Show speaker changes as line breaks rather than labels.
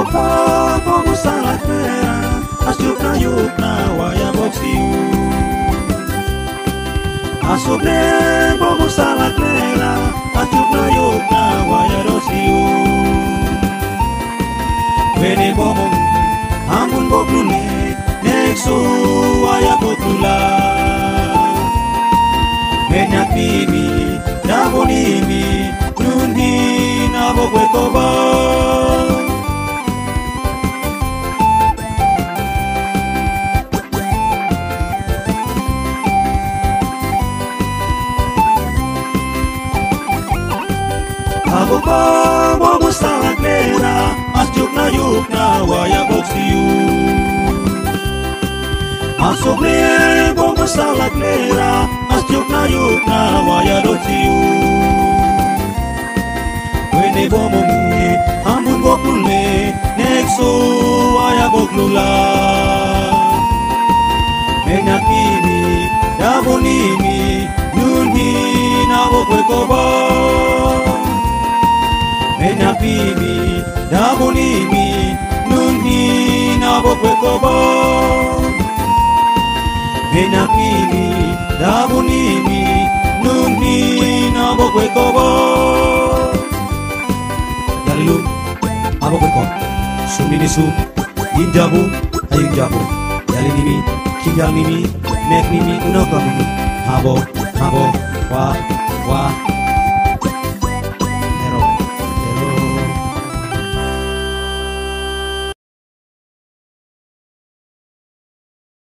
opa kobusala te asukna yukna waya bosi asukne kobusala te asukna yukna waya dosi Vene bobon, angun boblune, nexo waya botula. Vene apimi, dabonimi, nundi na bobwe koba. Mo sa laklera As juk na yuk na waya boksiu Asoble mo sa laklera As juk na yuk na waya doksiu Wene bomo mi Amun boklule Nexo waya Menyak mimi Dabonimi Nunhi na bokwekoba Menya pimi Dabonimi Nunhi na bokwekoba Menya pimi Dabonimi Nunhi na bokwekoba Dalilu Abokweko Sumini su Injabu Ayun jabu Yalinimi Kinjalnimi Meknimi Unokamimi Habo Habo Wa Wa